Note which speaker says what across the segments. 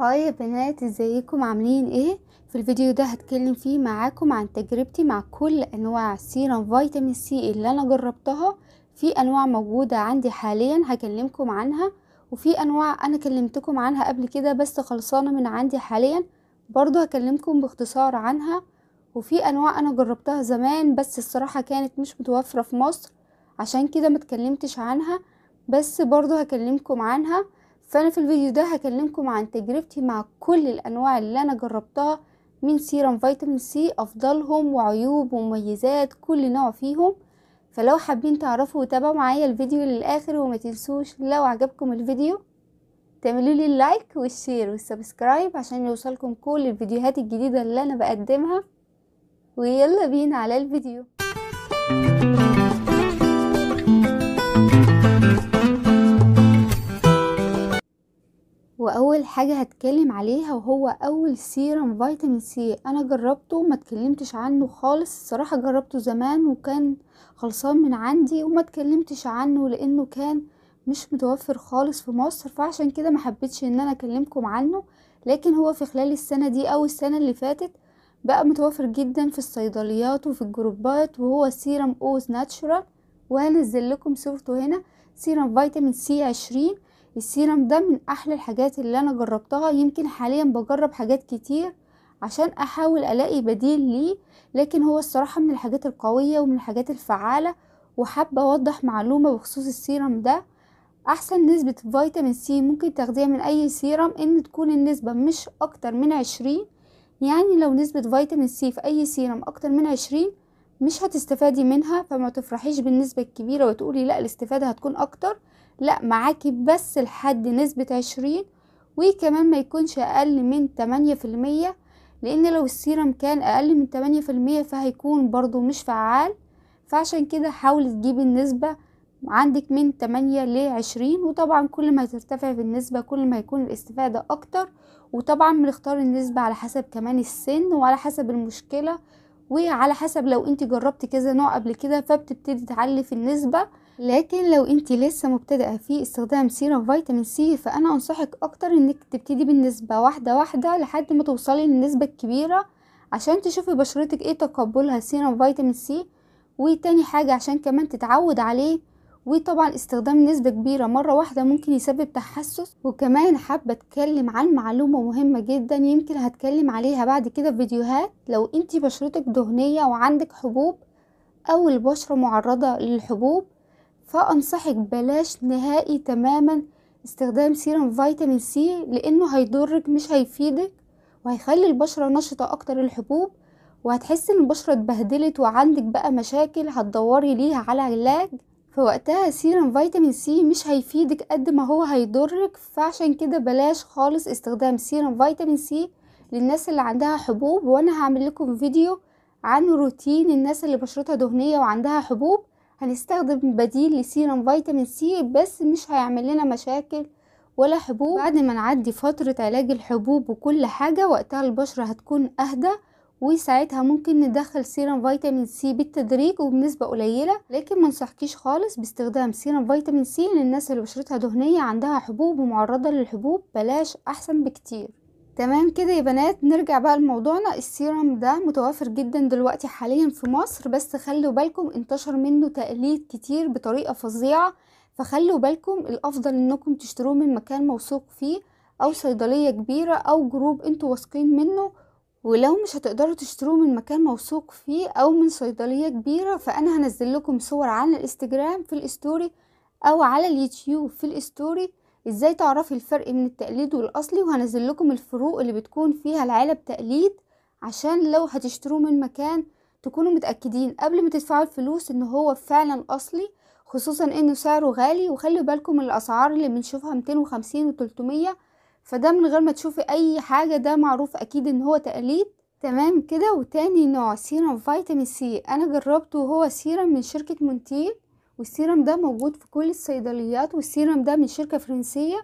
Speaker 1: hi يا بنات ازيكم؟ عاملين إيه؟ في الفيديو ده هتكلم فيه معاكم عن تجربتي مع كل انواع serum vitamin C اللي أنا جربتها. في أنواع موجودة عندي حاليا هكلمكم عنها وفي أنواع أنا كلمتكم عنها قبل كده بس خلصانة من عندي حاليا برضو هكلمكم باختصار عنها. وفي أنواع أنا جربتها زمان بس الصراحة كانت مش متوفرة في مصر عشان كده متكلمتش عنها بس برضو هكلمكم عنها. فأنا في الفيديو ده هكلمكم عن تجربتي مع كل الأنواع اللي أنا جربتها من serum vitamin C أفضلهم وعيوب ومميزات كل نوع فيهم. فلو حابين تعرفوا وتابعوا معايا الفيديو للآخر وما تنسوش لو عجبكم الفيديو تعملوا لي ال like وال share وال subscribe عشان يوصلكم كل الفيديوهات الجديدة اللي أنا بقدمها. ويلا بينا على الفيديو. وأول حاجة هتكلم عليها وهو أول serum vitamin C. أنا جربته ما اتكلمتش عنه خالص. الصراحة جربته زمان وكان خلصان من عندي وما اتكلمتش عنه لأنه كان مش متوفر خالص في مصر فعشان كده ما حبيتش إن أنا أكلمكم عنه. لكن هو في خلال السنة دي أو السنة اللي فاتت بقى متوفر جدا في الصيدليات وفي الجروبات وهو serum Oz Naturals. وهنزل لكم صورته هنا. serum vitamin C عشرين. السيرم ده من أحلى الحاجات اللي أنا جربتها يمكن حاليا بجرب حاجات كتير عشان أحاول ألاقي بديل ليه لكن هو الصراحة من الحاجات القوية ومن الحاجات الفعالة وحابة أوضح معلومة بخصوص السيرم ده. أحسن نسبة vitamin C ممكن تاخديها من أي سيرم إن تكون النسبة مش أكتر من عشرين يعني لو نسبة vitamin C في أي سيرم أكتر من عشرين مش هتستفادي منها فما تفرحيش بالنسبة الكبيرة وتقولي لأ الاستفادة هتكون أكتر. لا معاكي بس لحد نسبة عشرين وكمان ما يكونش أقل من تمانية في المية لأن لو السيرم كان أقل من تمانية في المية فهيكون برضو مش فعال. فعشان كده حاولي تجيبي النسبة عندك من تمانية لعشرين وطبعا كل ما ترتفع في النسبة كل ما يكون الاستفادة أكتر. وطبعا بنختار النسبة على حسب كمان السن وعلى حسب المشكلة وعلى حسب لو انت جربتي كذا نوع قبل كده فبتبتدي تعلي في النسبة. لكن لو انت لسه مبتدئة في استخدام serum vitamin C فأنا أنصحك أكتر إنك تبتدي بالنسبة واحدة واحدة لحد ما توصلي للنسبة الكبيرة عشان تشوفي بشرتك إيه تقبلها serum vitamin C. وتاني حاجة عشان كمان تتعود عليه وطبعا استخدام نسبة كبيرة مرة واحدة ممكن يسبب تحسس. وكمان حابة أتكلم عن معلومة مهمة جدا يمكن هتكلم عليها بعد كده في فيديوهات. لو انتي بشرتك دهنية وعندك حبوب أو البشرة معرضة للحبوب فأنصحك بلاش نهائي تماما استخدام serum vitamin C لأنه هيضرك مش هيفيدك وهيخلي البشرة نشطة أكتر للحبوب وهتحس إن البشرة اتبهدلت وعندك بقى مشاكل هتدوري ليها على علاج. فوقتها serum vitamin C مش هيفيدك قد ما هو هيضرك فعشان كده بلاش خالص استخدام serum vitamin C للناس اللي عندها حبوب. وأنا هعمل لكم فيديو عن روتين الناس اللي بشرتها دهنية وعندها حبوب هنستخدم بديل ل serum vitamin C بس مش هيعمل لنا مشاكل ولا حبوب. بعد ما نعدي فترة علاج الحبوب وكل حاجة وقتها البشرة هتكون أهدى وساعتها ممكن ندخل serum vitamin C بالتدريج وبنسبة قليلة. لكن منصحكيش خالص باستخدام serum vitamin C للناس اللي بشرتها دهنية عندها حبوب ومعرضة للحبوب بلاش أحسن بكتير. تمام كده يا بنات. نرجع بقى لموضوعنا. السيرم ده متوفر جدا دلوقتي حاليا في مصر بس خلوا بالكم انتشر منه تقليد كتير بطريقة فظيعة. فخلوا بالكم الأفضل إنكم تشتروه من مكان موثوق فيه أو صيدلية كبيرة أو group أنتوا واثقين منه. ولو مش هتقدروا تشتروه من مكان موثوق فيه أو من صيدلية كبيرة فأنا هنزل لكم صور على الإنستجرام في ال story أو على اليوتيوب في ال story إزاي تعرفي الفرق من التقليد والاصلي؟ وهنزل لكم الفروق اللي بتكون فيها العلب تقليد عشان لو هتشتروه من مكان تكونوا متأكدين قبل ما تدفعوا الفلوس إن هو فعلا أصلي خصوصا إنه سعره غالي. وخلوا بالكم من الأسعار اللي بنشوفها 250 و 300 فده من غير ما تشوفي أي حاجة ده معروف أكيد إن هو تقليد. تمام كده؟ وتاني نوع serum vitamin C. أنا جربته وهو سيرم من شركة مونتيل. والسيرم ده موجود في كل الصيدليات والسيرم ده من شركة فرنسية.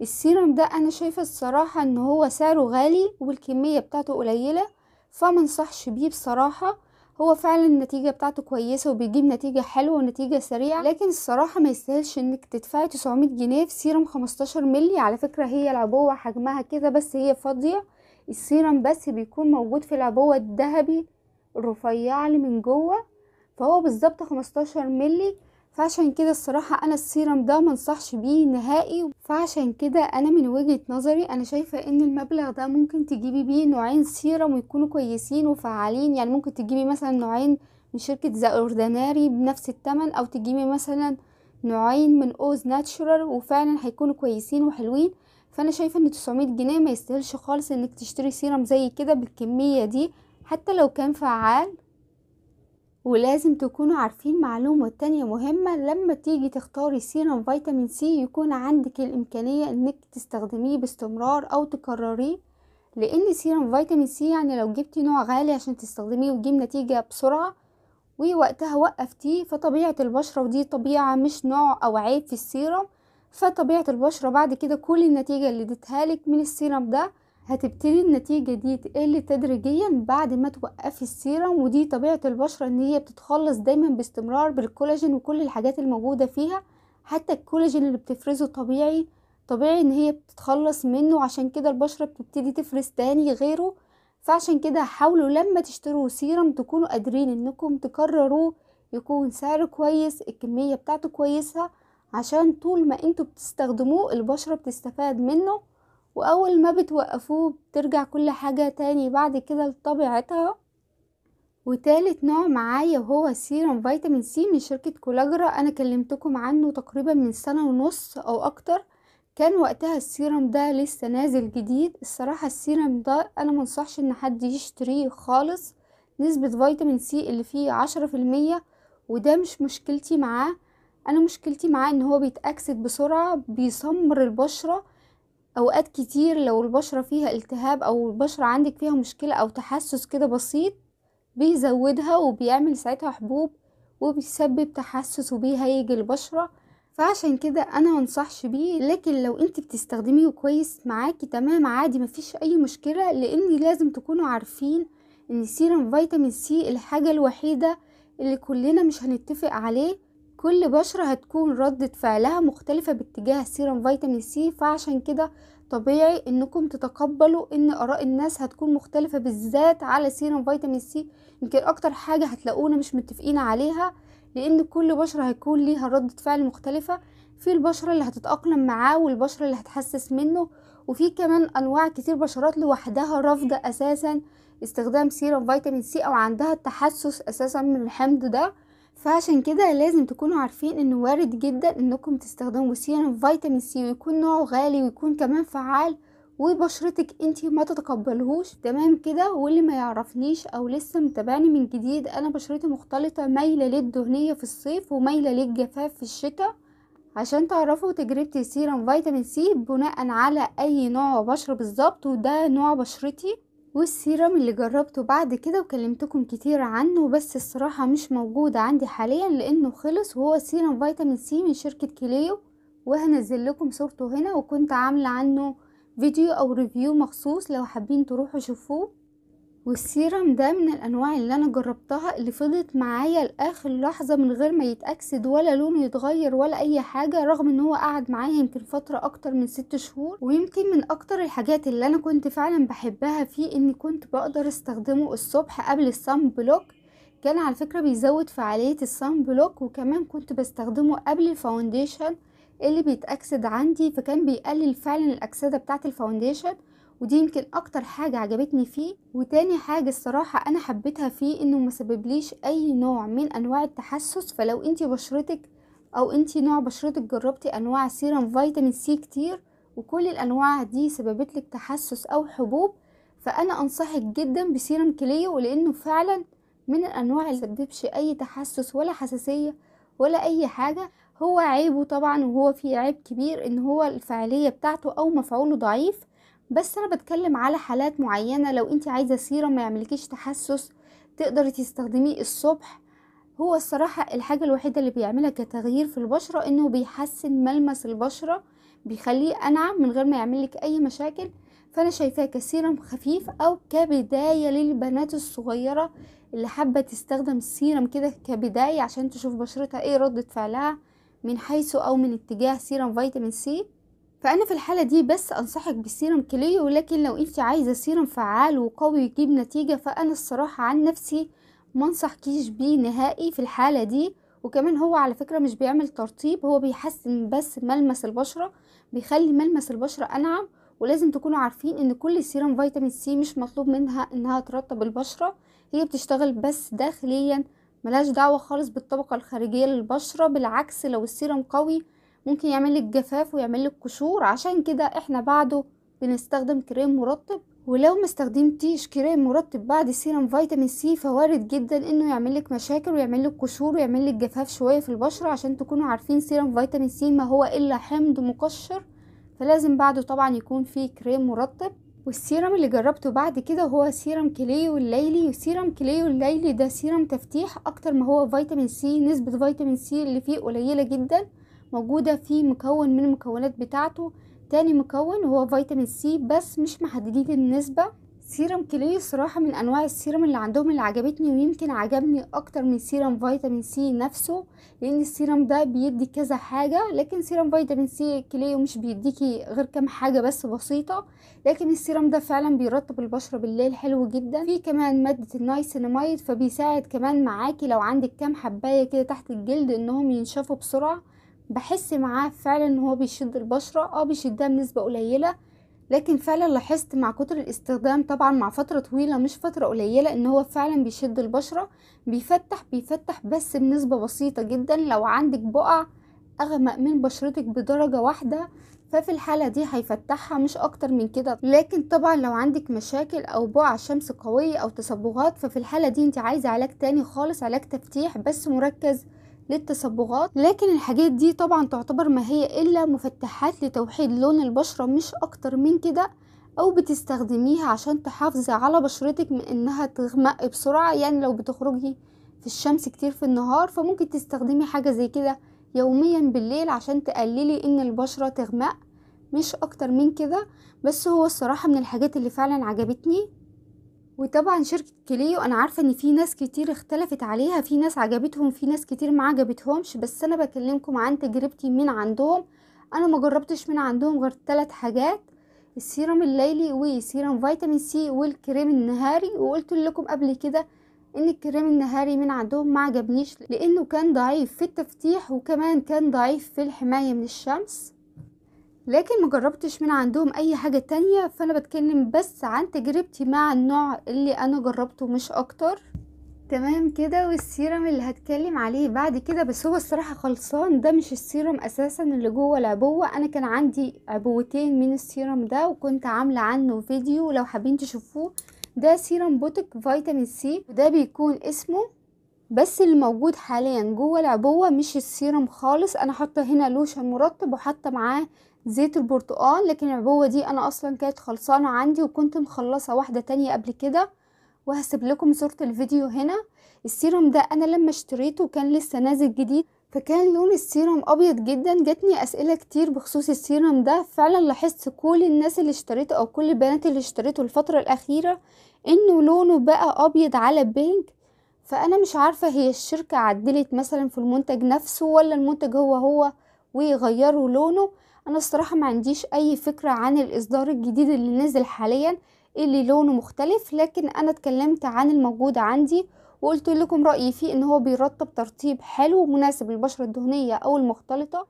Speaker 1: السيرم ده أنا شايفة الصراحة إن هو سعره غالي والكمية بتاعته قليلة فمنصحش بيه بصراحة. هو فعلا النتيجة بتاعته كويسة وبيجيب نتيجة حلوة ونتيجة سريعة لكن الصراحة ما يستاهلش إنك تدفعي 900 جنيه في سيرم 15 ملي على فكرة هي العبوة حجمها كده بس هي فاضية. السيرم بس بيكون موجود في العبوة الذهبي الرفيعة اللي من جوه فهو بالظبط 15 ملي فعشان كده الصراحة أنا السيرم ده منصحش بيه نهائي فعشان كده أنا من وجهة نظري أنا شايفة إن المبلغ ده ممكن تجيبي بيه نوعين سيرم ويكونوا كويسين وفعالين يعني ممكن تجيبي مثلا نوعين من شركة The Ordinary بنفس التمن أو تجيبي مثلا نوعين من Oz Natural وفعلا هيكونوا كويسين وحلوين. فأنا شايفة إن 900 جنيه ما يستاهلش خالص إنك تشتري سيرم زي كده بالكمية دي حتى لو كان فعال. ولازم تكونوا عارفين معلومة تانية مهمة. لما تيجي تختاري سيرم فيتامين سي يكون عندك الإمكانية إنك تستخدميه باستمرار أو تكرريه لأن سيرم فيتامين سي يعني لو جبتي نوع غالي عشان تستخدميه وتجيب نتيجة بسرعة ووقتها وقفتيه فطبيعة البشرة ودي طبيعة مش نوع أو عيب في السيرم فطبيعة البشرة بعد كده كل النتيجة اللي اديتهالك من السيرم ده هتبتدي النتيجة دي تقل تدريجيا بعد ما توقفي السيرم ودي طبيعة البشرة إن هي بتتخلص دايما باستمرار بالكولاجين وكل الحاجات الموجودة فيها. حتى الكولاجين اللي بتفرزه طبيعي طبيعي إن هي بتتخلص منه عشان كده البشرة بتبتدي تفرز تاني غيره. فعشان كده حاولوا لما تشتروا سيرم تكونوا قادرين إنكم تكرروه يكون سعره كويس الكمية بتاعته كويسة. عشان طول ما أنتوا بتستخدموه البشرة بتستفاد منه. وأول ما بتوقفوه بترجع كل حاجة تاني بعد كده لطبيعتها. وتالت نوع معايا وهو سيرم فيتامين سي من شركة كولاجرا. أنا كلمتكم عنه تقريبا من سنة ونص أو أكتر. كان وقتها السيرم ده لسه نازل جديد. الصراحة السيرم ده أنا منصحش إن حد يشتريه خالص. نسبة فيتامين سي اللي فيه عشرة في المية وده مش مشكلتي معاه. أنا مشكلتي معاه إن هو بيتأكسد بسرعة بيسمر البشرة أوقات كتير لو البشرة فيها التهاب أو البشرة عندك فيها مشكلة أو تحسس كده بسيط بيزودها وبيعمل ساعتها حبوب وبيسبب تحسس وبيهيج البشرة. فعشان كده أنا منصحش بيه لكن لو أنت بتستخدميه كويس معاكي تمام عادي مفيش أي مشكلة لأن لازم تكونوا عارفين إن سيرم فيتامين سي الحاجة الوحيدة اللي كلنا مش هنتفق عليه كل بشرة هتكون ردة فعلها مختلفة باتجاه سيرم فيتامين سي فعشان كده طبيعي إنكم تتقبلوا إن آراء الناس هتكون مختلفة بالذات على سيرم فيتامين سي. يمكن أكتر حاجة هتلاقونا مش متفقين عليها لأن كل بشرة هيكون ليها ردة فعل مختلفة. في البشرة اللي هتتأقلم معاه والبشرة اللي هتحسس منه وفي كمان أنواع كتير بشرات لوحدها رافضة أساسا استخدام سيرم فيتامين سي أو عندها التحسس أساسا من الحمض ده. فعشان كده لازم تكونوا عارفين إنه وارد جدا إنكم تستخدموا سيرم فيتامين سي ويكون نوعه غالي ويكون كمان فعال وبشرتك انتي ما تتقبلهوش. تمام كده؟ واللي ما يعرفنيش أو لسه متابعني من جديد أنا بشرتي مختلطة مايلة للدهنية في الصيف ومايلة للجفاف في الشتاء. عشان تعرفوا تجربتي سيرم فيتامين سي بناء على أي نوع بشرة بالظبط وده نوع بشرتي. والسيرم اللي جربته بعد كده وكلمتكم كتير عنه بس الصراحة مش موجود عندي حاليا لأنه خلص وهو سيرم فيتامين سي من شركة كليو. وهنزل لكم صورته هنا وكنت عاملة عنه فيديو أو review مخصوص لو حابين تروحوا شوفوه. والسيرم ده من الأنواع اللي أنا جربتها اللي فضلت معايا لآخر لحظة من غير ما يتأكسد ولا لونه يتغير ولا أي حاجة رغم إن هو قعد معايا يمكن فترة أكتر من ست شهور. ويمكن من أكتر الحاجات اللي أنا كنت فعلا بحبها فيه إني كنت بقدر أستخدمه الصبح قبل ال sun block. كان على فكرة بيزود فعالية ال sun block وكمان كنت بستخدمه قبل ال foundation اللي بيتأكسد عندي فكان بيقلل فعلا الأكسدة بتاعة ال foundation ودي يمكن أكتر حاجة عجبتني فيه وتاني حاجة الصراحة أنا حبيتها فيه إنه مسببليش أي نوع من أنواع التحسس. فلو أنتي بشرتك أو أنتي نوع بشرتك جربتي أنواع سيرم فيتامين سي كتير وكل الأنواع دي سببتلك تحسس أو حبوب فأنا أنصحك جدا بسيرم كليو لأنه فعلا من الأنواع اللي مسببش أي تحسس ولا حساسية ولا أي حاجة. هو عيبه طبعا وهو فيه عيب كبير إن هو الفعالية بتاعته أو مفعوله ضعيف. بس أنا بتكلم على حالات معينة لو انت عايزة سيرم ما يعملكيش تحسس تقدري تستخدميه الصبح. هو الصراحة الحاجة الوحيدة اللي بيعملها كتغيير في البشرة إنه بيحسن ملمس البشرة بيخليه أنعم من غير ما يعملك أي مشاكل. فأنا شايفاه كسيرم خفيف أو كبداية للبنات الصغيرة اللي حابة تستخدم السيرم كده كبداية عشان تشوف بشرتها إيه ردة فعلها من حيث أو من اتجاه سيرم فيتامين سي. فأنا في الحالة دي بس أنصحك بالسيرم كليو لكن لو انت عايزة سيرم فعال وقوي يجيب نتيجة فأنا الصراحة عن نفسي منصحكيش بيه نهائي في الحالة دي. وكمان هو على فكرة مش بيعمل ترطيب هو بيحسن بس ملمس البشرة بيخلي ملمس البشرة أنعم. ولازم تكونوا عارفين إن كل سيرم فيتامين سي مش مطلوب منها إنها ترطب البشرة هي بتشتغل بس داخليا ملهاش دعوة خالص بالطبقة الخارجية للبشرة. بالعكس لو السيرم قوي ممكن يعملك جفاف ويعملك قشور. عشان كده إحنا بعده بنستخدم كريم مرطب. ولو ما استخدمتيش كريم مرطب بعد سيرم فيتامين سي فوارد جدا إنه يعملك مشاكل ويعملك قشور ويعملك جفاف شوية في البشرة عشان تكونوا عارفين سيرم فيتامين سي ما هو إلا حمض مقشر. فلازم بعده طبعا يكون فيه كريم مرطب. والسيرم اللي جربته بعد كده هو سيرم كليو الليلي وسيرم كليو الليلي ده سيرم تفتيح أكتر ما هو فيتامين سي. نسبة فيتامين سي اللي فيه قليلة جدا. موجودة في مكون من المكونات بتاعته. تاني مكون هو فيتامين سي بس مش محددين النسبة. سيرم كليو صراحة من أنواع السيرم اللي عندهم اللي عجبتني ويمكن عجبني أكتر من سيرم فيتامين سي نفسه لأن السيرم ده بيدي كذا حاجة لكن سيرم فيتامين سي كليو مش بيديكي غير كام حاجة بس بسيطة. لكن السيرم ده فعلا بيرطب البشرة بالليل حلو جدا. في كمان مادة النايسيناميد فبيساعد كمان معاكي لو عندك كام حباية كده تحت الجلد إنهم ينشفوا بسرعة. بحس معاه فعلا إن هو بيشد البشرة. آه بيشدها بنسبة قليلة لكن فعلا لاحظت مع كتر الاستخدام طبعا مع فترة طويلة مش فترة قليلة إن هو فعلا بيشد البشرة. بيفتح بيفتح بس بنسبة بسيطة جدا. لو عندك بقع أغمق من بشرتك بدرجة واحدة ففي الحالة دي هيفتحها مش أكتر من كده. لكن طبعا لو عندك مشاكل أو بقع شمس قوية أو تصبغات ففي الحالة دي أنت عايزة علاج تاني خالص علاج تفتيح بس مركز للتصبغات لكن الحاجات دي طبعا تعتبر ما هي إلا مفتحات لتوحيد. لون البشرة مش أكتر من كده أو بتستخدميها عشان تحافظي على بشرتك من إنها تغمق بسرعة. يعني لو بتخرجي في الشمس كتير في النهار فممكن تستخدمي حاجة زي كده يوميا بالليل عشان تقللي إن البشرة تغمق. مش أكتر من كده بس هو الصراحة من الحاجات اللي فعلا عجبتني. وطبعا شركة كليو أنا عارفة إن في ناس كتير اختلفت عليها في ناس عجبتهم في ناس كتير ما عجبتهمش بس أنا بكلمكم عن تجربتي من عندهم. أنا ما جربتش من عندهم غير ثلاث حاجات السيرم الليلي وسيرم فيتامين سي والكريم النهاري وقلت لكم قبل كده إن الكريم النهاري من عندهم ما عجبنيش لأنه كان ضعيف في التفتيح وكمان كان ضعيف في الحماية من الشمس. لكن مجربتش من عندهم أي حاجة تانية فأنا بتكلم بس عن تجربتي مع النوع اللي أنا جربته مش أكتر. تمام كده؟ والسيرم اللي هتكلم عليه بعد كده بس هو الصراحة خلصان. ده مش السيرم أساسا اللي جوه العبوة أنا كان عندي عبوتين من السيرم ده وكنت عاملة عنه فيديو لو حابين تشوفوه. ده سيرم بوتك فيتامين سي وده بيكون اسمه بس اللي موجود حاليا جوه العبوة مش السيرم خالص. أنا حاطة هنا لوشن مرطب وحاطة معاه زيت البرتقال لكن العبوة دي أنا أصلا كانت خلصانة عندي وكنت مخلصة واحدة تانية قبل كده. وهسيب لكم صورة الفيديو هنا. السيرم ده أنا لما اشتريته كان لسه نازل جديد فكان لون السيرم أبيض جدا. جاتني أسئلة كتير بخصوص السيرم ده. فعلا لاحظت كل الناس اللي اشتريته أو كل البنات اللي اشتريته الفترة الأخيرة إنه لونه بقى أبيض على pink فأنا مش عارفة هي الشركة عدلت مثلا في المنتج نفسه ولا المنتج هو هو ويغيروا لونه. أنا الصراحة ما عنديش أي فكرة عن الإصدار الجديد اللي نزل حاليا اللي لونه مختلف لكن أنا اتكلمت عن الموجود عندي وقلت لكم رأيي فيه إن هو بيرطب ترطيب حلو ومناسب للبشرة الدهنية أو المختلطة.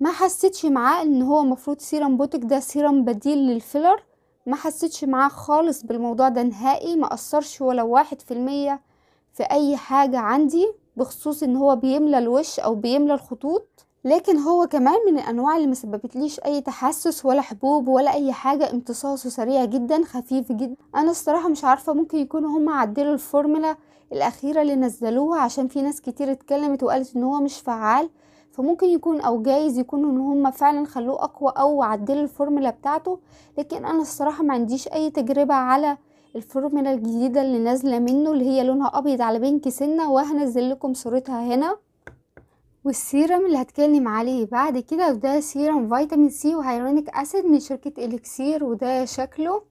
Speaker 1: ما حسيتش معاه إن هو مفروض سيرم بوتك ده سيرم بديل للفيلر. ما حسيتش معاه خالص بالموضوع ده نهائي ما أثرش ولا واحد في المية في أي حاجة عندي بخصوص إن هو بيملى الوش أو بيملى الخطوط. لكن هو كمان من الأنواع اللي مسببتليش أي تحسس ولا حبوب ولا أي حاجة امتصاصه سريع جدا خفيف جدا. أنا الصراحة مش عارفة ممكن يكونوا هم عدلوا الفورمولا الأخيرة اللي نزلوها عشان في ناس كتير اتكلمت وقالت إن هو مش فعال. فممكن يكون أو جايز يكونوا إن هم فعلا خلوه أقوى أو عدلوا الفورمولا بتاعته. لكن أنا الصراحة ما عنديش أي تجربة على الفورمولا الجديدة اللي نازلة منه اللي هي لونها أبيض على pink سنة وهنزل لكم صورتها هنا. والسيرم اللي هتكلم عليه بعد كده وده سيرم فيتامين سي و hyaluronic acid من شركة إليكسير وده شكله.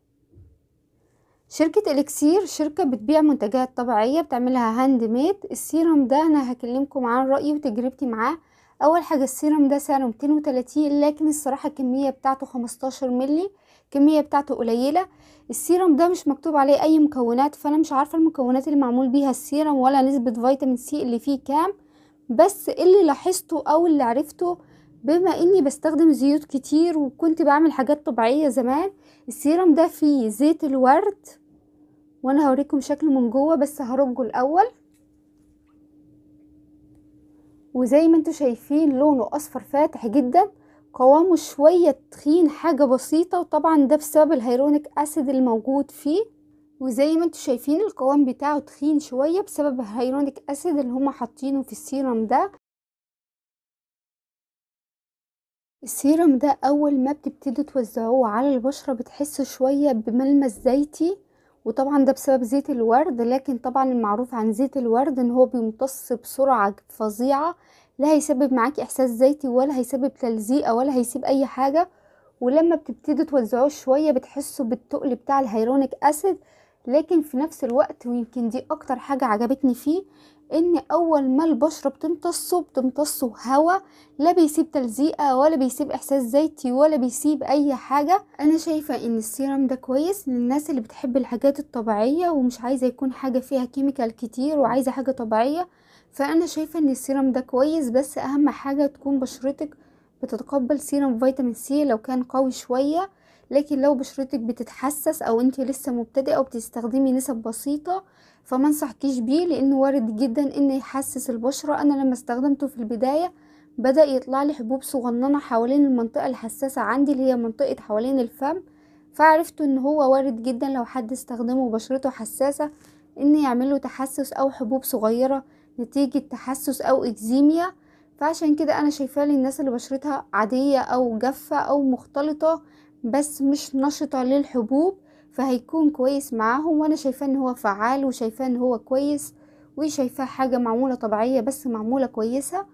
Speaker 1: شركة إليكسير شركة بتبيع منتجات طبيعية بتعملها handmade السيرم ده أنا هكلمكم عن رأيي وتجربتي معاه. أول حاجة السيرم ده سعره 230 لكن الصراحة الكمية بتاعته 15 ملي الكمية بتاعته قليلة. السيرم ده مش مكتوب عليه أي مكونات فأنا مش عارفة المكونات اللي معمول بيها السيرم ولا نسبة فيتامين سي اللي فيه كام. بس اللي لاحظته أو اللي عرفته بما إني بستخدم زيوت كتير وكنت بعمل حاجات طبيعية زمان السيرم ده فيه زيت الورد. وأنا هوريكم شكله من جوه بس هرجه الأول. وزي ما أنتوا شايفين لونه أصفر فاتح جدا. قوامه شوية تخين حاجة بسيطة وطبعا ده بسبب ال hyaluronic acid الموجود فيه. وزي ما أنتوا شايفين القوام بتاعه تخين شوية بسبب ال hyaluronic acid اللي هما حاطينه في السيرم ده. السيرم ده أول ما بتبتدوا توزعوه على البشرة بتحسوا شوية بملمس زيتي وطبعا ده بسبب زيت الورد. لكن طبعا المعروف عن زيت الورد إن هو بيمتص بسرعة فظيعة. لا هيسبب معاكي إحساس زيتي ولا هيسبب تلزيقة ولا هيسيب أي حاجة. ولما بتبتدوا توزعوه شوية بتحسوا بالتقل بتاع ال hyaluronic acid لكن في نفس الوقت ويمكن دي أكتر حاجة عجبتني فيه إن أول ما البشرة بتمتصه بتمتصه هوا لا بيسيب تلزيقة ولا بيسيب إحساس زيتي ولا بيسيب أي حاجة. أنا شايفة إن السيرم ده كويس للناس اللي بتحب الحاجات الطبيعية ومش عايزة يكون حاجة فيها chemical كتير وعايزة حاجة طبيعية. فأنا شايفة إن السيرم ده كويس بس أهم حاجة تكون بشرتك بتتقبل سيرم فيتامين سي لو كان قوي شوية لكن لو بشرتك بتتحسس أو انت لسه مبتدئة وبتستخدمي نسب بسيطة فما انصحكيش بيه لأنه وارد جدا إنه يحسس البشرة. أنا لما استخدمته في البداية بدأ يطلع لي حبوب صغننة حوالين المنطقة الحساسة عندي اللي هي منطقة حوالين الفم. فعرفت إن هو وارد جدا لو حد استخدمه وبشرته حساسة ان يعمله تحسس أو حبوب صغيرة نتيجة تحسس أو إكزيميا. فعشان كده أنا شايفاه للناس اللي بشرتها عادية أو جافة أو مختلطة بس مش نشطة للحبوب فهيكون كويس معاهم. وأنا شايفاه إن هو فعال وشايفاه إن هو كويس وشايفاه حاجة معمولة طبيعية بس معمولة كويسة.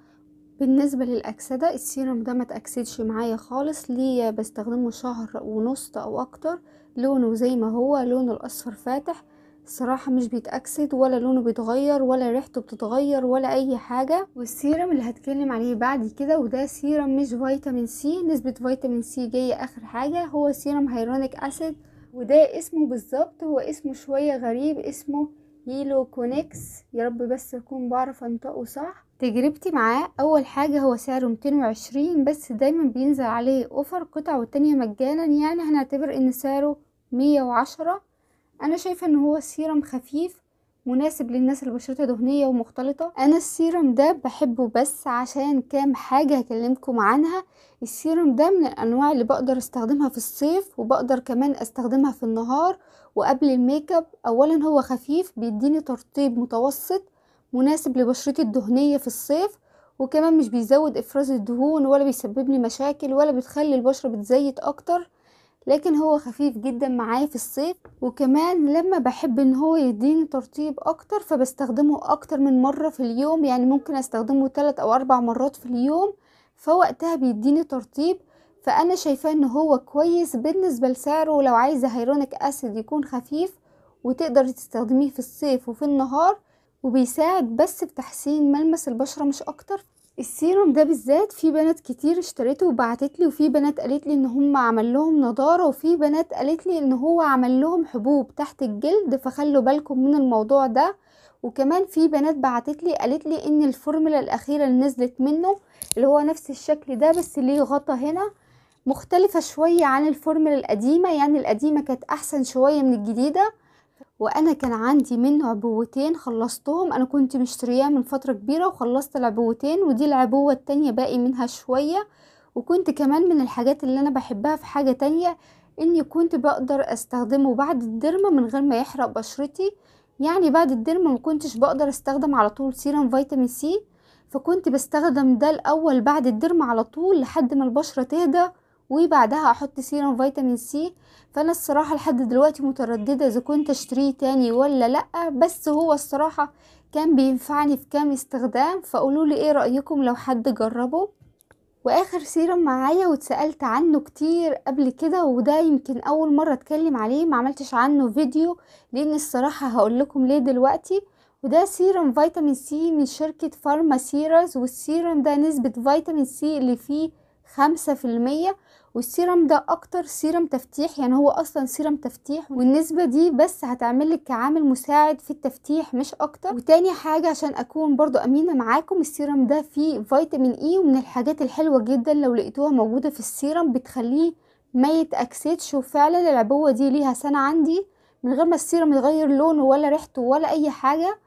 Speaker 1: بالنسبة للأكسدة السيرم ده ما تأكسدش معايا خالص. ليه؟ بستخدمه شهر ونص أو أكتر. لونه زي ما هو لونه الأصفر فاتح. الصراحة مش بيتأكسد ولا لونه بيتغير ولا ريحته بتتغير ولا أي حاجة. والسيرم اللي هتكلم عليه بعد كده وده سيرم مش فيتامين سي. نسبة فيتامين سي جاية آخر حاجة هو سيرم hyaluronic acid. وده اسمه بالظبط هو اسمه شوية غريب اسمه هيلو كونكس يا رب بس أكون بعرف أنطقه صح. تجربتي معاه أول حاجة هو سعره 220 بس دايما بينزل عليه offer قطعة والتانية مجانا. يعني هنعتبر إن سعره 110 أنا شايفة إن هو سيرم خفيف مناسب للناس اللي بشرتها دهنية ومختلطة. أنا السيرم ده بحبه بس عشان كام حاجة هكلمكم عنها. السيرم ده من الأنواع اللي بقدر أستخدمها في الصيف وبقدر كمان أستخدمها في النهار وقبل الميك أب. اولا هو خفيف بيديني ترطيب متوسط مناسب لبشرتي الدهنية في الصيف وكمان مش بيزود إفراز الدهون ولا بيسبب لي مشاكل ولا بتخلي البشرة بتزيت أكتر. لكن هو خفيف جدا معايا في الصيف وكمان لما بحب إن هو يديني ترطيب أكتر فبستخدمه أكتر من مرة في اليوم يعني ممكن أستخدمه 3 أو 4 مرات في اليوم فوقتها بيديني ترطيب. فأنا شايفاه إن هو كويس بالنسبة لسعره لو عايزة هيرونيك أسيد يكون خفيف وتقدري تستخدميه في الصيف وفي النهار وبيساعد بس في تحسين ملمس البشرة مش أكتر. السيروم ده بالذات في بنات كتير اشتريته وبعتت لي وفي بنات قالت لي إن هم عمل لهم نضارة وفي بنات قالت لي إن هو عمل لهم حبوب تحت الجلد فخلوا بالكم من الموضوع ده. وكمان في بنات بعتت لي قالت لي إن الفورمولا الأخيرة اللي نزلت منه اللي هو نفس الشكل ده بس ليه غطا هنا مختلفة شوية عن الفورمولا القديمة يعني القديمة كانت أحسن شوية من الجديدة. وأنا كان عندي منه عبوتين خلصتهم. أنا كنت مشترياه من فترة كبيرة وخلصت العبوتين ودي العبوة التانية باقي منها شوية. وكنت كمان من الحاجات اللي أنا بحبها في حاجة تانية إني كنت بقدر أستخدمه بعد ال derma من غير ما يحرق بشرتي. يعني بعد ال derma ما كنتش بقدر أستخدم على طول سيرم فيتامين سي فكنت بستخدم ده الأول بعد ال derma على طول لحد ما البشرة تهدى. وبعدها أحط سيرم فيتامين سي. فأنا الصراحة لحد دلوقتي مترددة إذا كنت أشتريه تاني ولا لأ بس هو الصراحة كان بينفعني في كام استخدام. فقولولي إيه رأيكم لو حد جربه. وآخر سيرم معايا واتسألت عنه كتير قبل كده وده يمكن أول مرة أتكلم عليه ما عملتش عنه فيديو لأن الصراحة هقول لكم ليه دلوقتي. وده سيرم فيتامين سي من شركة فارما سيرز والسيرم ده نسبة فيتامين سي اللي فيه خمسة في المية. والسيرم ده أكتر سيرم تفتيح يعني هو أصلا سيرم تفتيح والنسبة دي بس هتعملك كعامل مساعد في التفتيح مش أكتر. وتاني حاجة عشان أكون برضو أمينة معاكم السيرم ده فيه فيتامين اي ومن الحاجات الحلوة جدا لو لقيتوها موجودة في السيرم بتخليه ما يتأكسدش. وفعلا العبوة دي ليها سنة عندي من غير ما السيرم يغير لونه ولا ريحته ولا أي حاجة.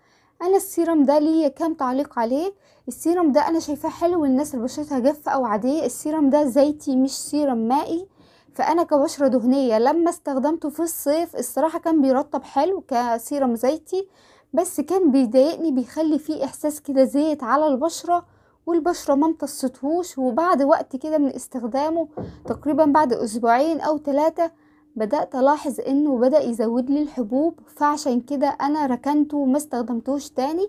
Speaker 1: أنا السيرم ده ليه كام تعليق عليه؟ السيرم ده أنا شايفاه حلو للناس اللي بشرتها جافة أو عادية السيرم ده زيتي مش سيرم مائي. فأنا كبشرة دهنية لما استخدمته في الصيف الصراحة كان بيرطب حلو كسيرم زيتي بس كان بيضايقني بيخلي فيه إحساس كده زيت على البشرة والبشرة ما امتصتهوش. وبعد وقت كده من استخدامه تقريبا بعد أسبوعين أو ثلاثة بدأت ألاحظ إنه بدأ يزود لي الحبوب فعشان كده أنا ركنته وما استخدمتوش تاني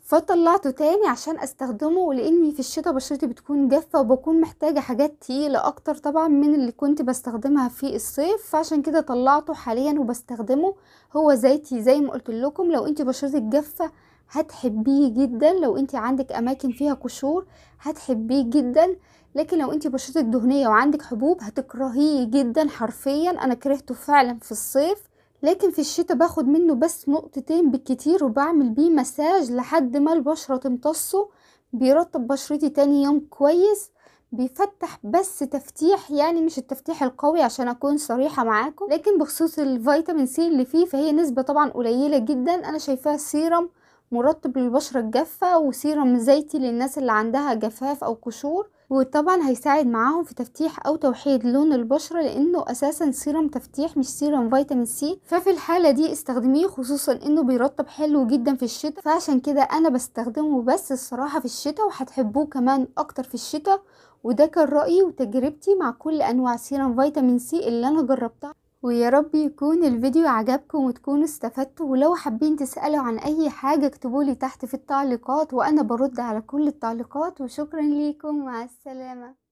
Speaker 1: فطلعته تاني عشان أستخدمه لأني في الشتا بشرتي بتكون جافة وبكون محتاجة حاجات تقيلة أكتر طبعا من اللي كنت بستخدمها في الصيف فعشان كده طلعته حاليا وبستخدمه هو زيتي زي ما قلت لكم لو انت بشرتك جافة هتحبيه جدا لو انت عندك أماكن فيها قشور هتحبيه جدا. لكن لو انت بشرتك دهنية وعندك حبوب هتكرهيه جدا حرفيا. أنا كرهته فعلا في الصيف لكن في الشتاء باخد منه بس نقطتين بالكتير وبعمل بيه مساج لحد ما البشرة تمتصه. بيرطب بشرتي تاني يوم كويس بيفتح بس تفتيح يعني مش التفتيح القوي عشان أكون صريحة معاكم. لكن بخصوص الفيتامين سي اللي فيه فهي نسبة طبعا قليلة جدا. أنا شايفاه سيرم مرطب للبشرة الجافة وسيرم زيتي للناس اللي عندها جفاف أو قشور وطبعا هيساعد معاهم في تفتيح أو توحيد لون البشرة لأنه أساسا سيرم تفتيح مش سيرم فيتامين سي. ففي الحالة دي استخدميه خصوصا إنه بيرطب حلو جدا في الشتاء. فعشان كده أنا بستخدمه بس الصراحة في الشتاء وهتحبوه كمان أكتر في الشتاء. وده كان رأيي وتجربتي مع كل أنواع سيرم فيتامين سي اللي أنا جربتها. ويا رب يكون الفيديو عجبكم وتكونوا استفدتوا. ولو حابين تسألوا عن أي حاجة اكتبولي تحت في التعليقات وأنا برد على كل التعليقات. وشكرا ليكم. مع السلامة.